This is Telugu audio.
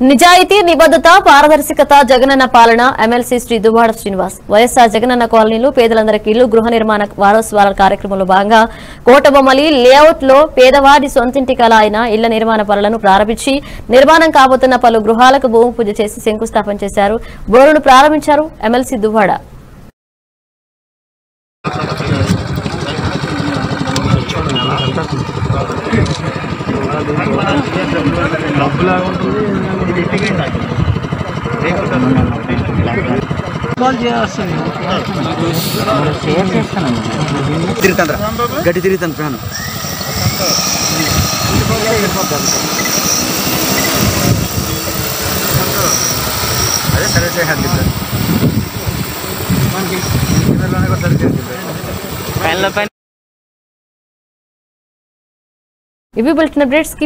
నిజాయితీ నిబద్ధత పారదర్శకత జగనన్న పాలన ఎమ్మెల్సీ శ్రీ దువ్వాడ శ్రీనివాస్. వైఎస్ఆర్ జగనన్న కాలనీలో పేదలందరికీ ఇల్లు గృహ నిర్మాణ వారోత్సవాల కార్యక్రమంలో భాగంగా కోటబొమ్మలి లేఅవుట్లో పేదవాడి సొంతింటి కల అయిన ఇళ్ళ నిర్మాణ పనులను ప్రారంభించి నిర్మాణం కాబోతున్న పలు గృహాలకు భూమి పూజ చేసి శంకుస్థాపన చేశారు. బోరును ప్రారంభించారు ఎమ్మెల్సీ దువ్వాడ. డబ్బులాగా ఉంటుంది. తిరుగుతాను ఫ్యాన్ అదే సరే చేయాలి సార్ మనకి కూడా సరే చేయాలి ఇవి బులెటిన్ అప్డేట్స్ కి